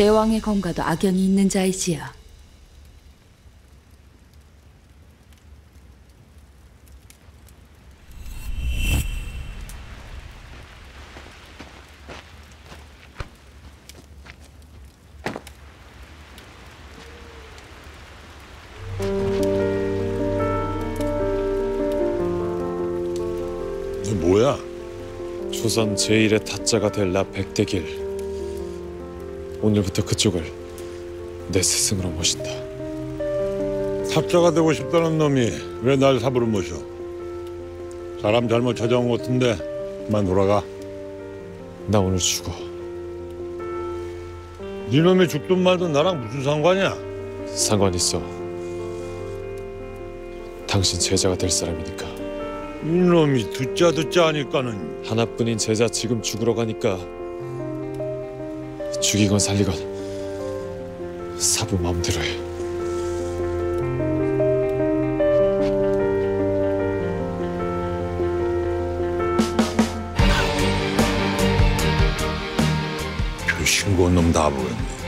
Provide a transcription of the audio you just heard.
제왕의 검과도 악연이 있는 자이지요. 너 뭐야? 조선 제1의 타짜가 될 나 백대길. 오늘부터 그쪽을 내 스승으로 모신다. 사자가 되고 싶다는 놈이 왜날 삽으로 모셔? 사람 잘못 찾아온 것 같은데 그만 돌아가. 나 오늘 죽어. 네 놈이 죽든 말든 나랑 무슨 상관이야? 상관 있어. 당신 제자가 될 사람이니까. 이놈이 듣자 듣자 하니까는 하나뿐인 제자 지금 죽으러 가니까 죽이건 살리건 사부 마음대로 해. 그 신고 놈다 보겠네.